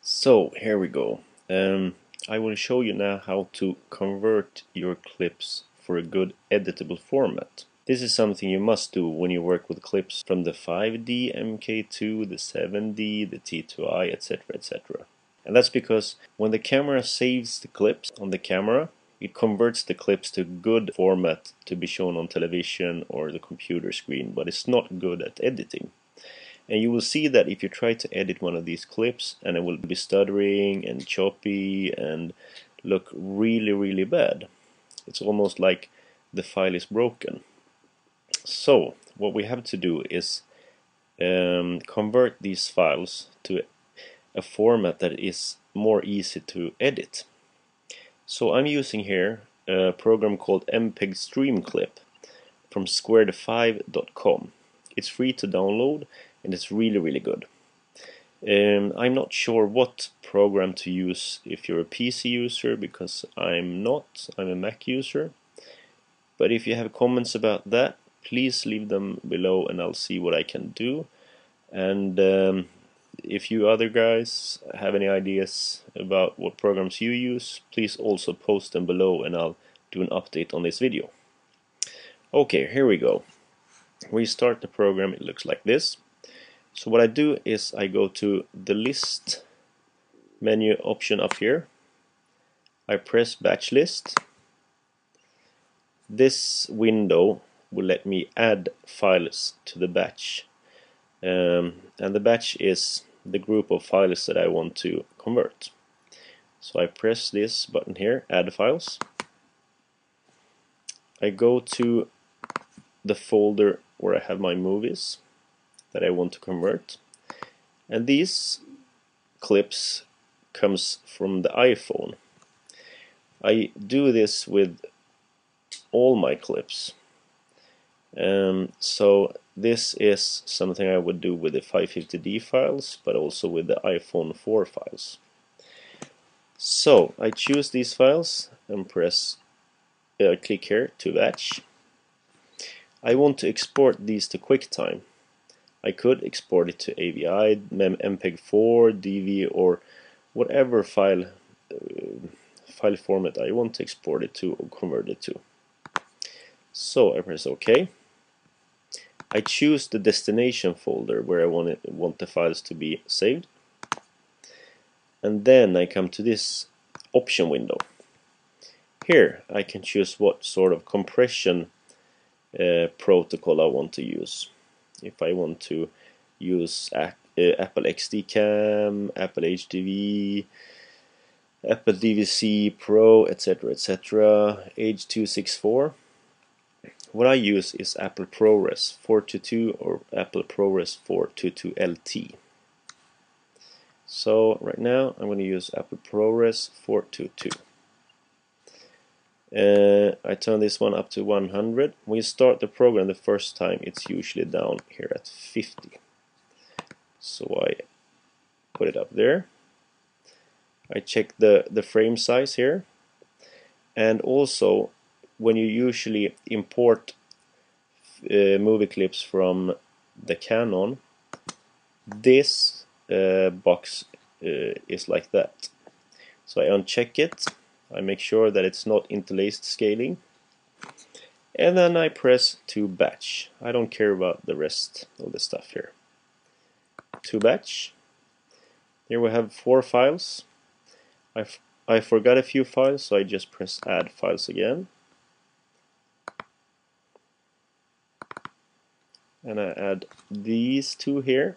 So here we go. Um, I will show you now how to convert your clips for a good editable format. This is something you must do when you work with clips from the 5D MK2, the 7D, the T2i, etc. etc. And that's because when the camera saves the clips on the camera, it converts the clips to good format to be shown on television or the computer screen, but it's not good at editing. And you will see that if you try to edit one of these clips and it will be stuttering and choppy and look really really bad. It's almost like the file is broken. So what we have to do is um, convert these files to a format that is more easy to edit. So I'm using here a program called MPEG Streamclip from squared5.com. It's free to download and it's really really good. Um, I'm not sure what program to use if you're a PC user because I'm not, I'm a Mac user. But if you have comments about that, please leave them below and I'll see what I can do. And um, if you other guys have any ideas about what programs you use, please also post them below and I'll do an update on this video. Okay, here we go. We start the program, it looks like this. So what I do is I go to the list menu option up here. I press batch list. This window will let me add files to the batch. Um, and the batch is the group of files that I want to convert. So I press this button here, add files. I go to the folder where I have my movies that I want to convert. And these clips comes from the iPhone. I do this with all my clips. Um, so this is something I would do with the 550D files, but also with the iPhone 4 files. So I choose these files and press uh, click here to batch. I want to export these to QuickTime. I could export it to AVI, MPEG-4, DV, or whatever file uh, file format I want to export it to or convert it to. So I press OK. I choose the destination folder where I want, it, want the files to be saved. And then I come to this option window. Here I can choose what sort of compression uh, protocol I want to use if I want to use uh, Apple XD-Cam, Apple HDV, Apple DVC Pro, etc. etc. H.264. What I use is Apple ProRes 422 or Apple ProRes 422 LT. So right now I'm going to use Apple ProRes 422. Uh, I turn this one up to 100. When you start the program the first time, it's usually down here at 50. So I put it up there. I check the, the frame size here. And also, when you usually import uh, movie clips from the Canon, this uh, box uh, is like that. So I uncheck it. I make sure that it's not interlaced scaling. And then I press to batch. I don't care about the rest of the stuff here. To batch. Here we have four files. I, I forgot a few files so I just press add files again and I add these two here.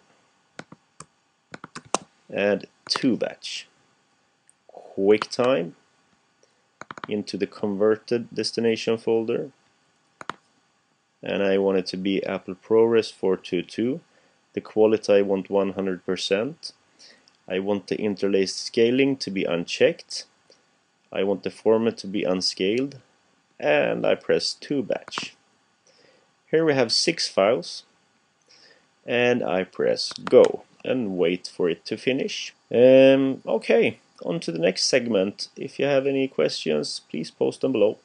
Add to batch. QuickTime into the converted destination folder. And I want it to be Apple ProRes 422 the quality I want 100% I want the interlaced scaling to be unchecked. I want the format to be unscaled. And I press to batch here we have six files and I press go and wait for it to finish um, okay on to the next segment. If you have any questions, please post them below.